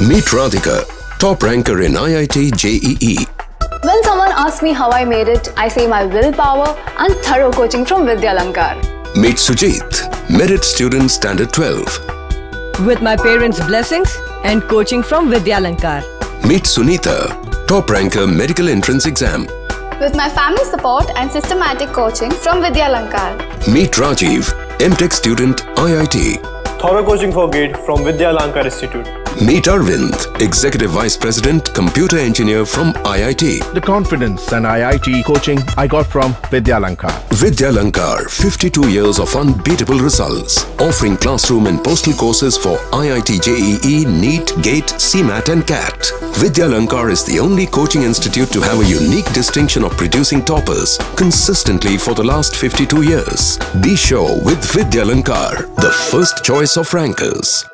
Meet Radhika, top ranker in IIT JEE. When someone asks me how I made it, I say my willpower and thorough coaching from Vidyalankar. Meet Sujit, merit student standard 12. with my parents' blessings and coaching from Vidyalankar. Meet Sunita, top ranker medical entrance exam. with my family support and systematic coaching from Vidya Lankar. Meet Rajiv, MTech student IIT. Thorough coaching for GATE from Vidyalankar Institute. Meet Arvind, executive vice president, computer engineer from IIT. The confidence and IIT coaching I got from Vidyalankar. Vidyalankar, 52 years of unbeatable results, offering classroom and postal courses for IIT JEE, NEET, GATE, CMAT and CAT. Vidyalankar is the only coaching institute to have a unique distinction of producing toppers consistently for the last 52 years. Be sure with Vidyalankar, the first choice of rankers.